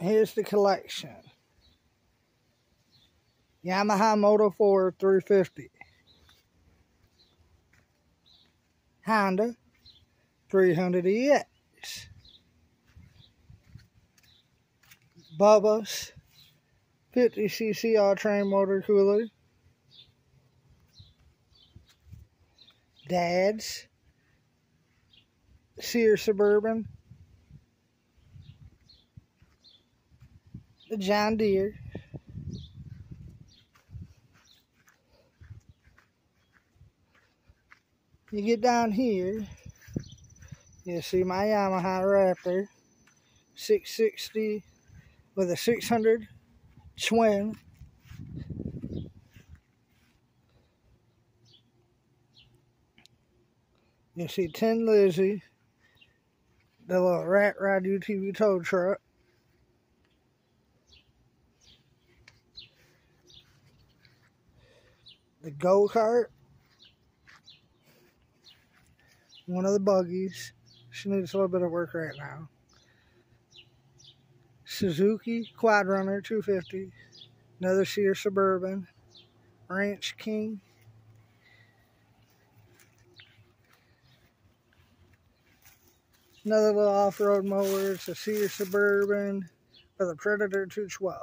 Here's the collection. Yamaha Moto 4 350. Honda 300EX. Bubba's 50cc all-terrain motor cooler. Dad's Sears Suburban. The John Deere. You get down here, you see my Yamaha Raptor 660 with a 600 twin. You see Tin Lizzie, the little Rat Ride UTV tow truck. The go-kart one of the buggies. She needs a little bit of work right now. Suzuki Quad Runner 250. Another Sears Suburban. Ranch King. Another little off-road mower. It's a Sears Suburban with a Predator 212.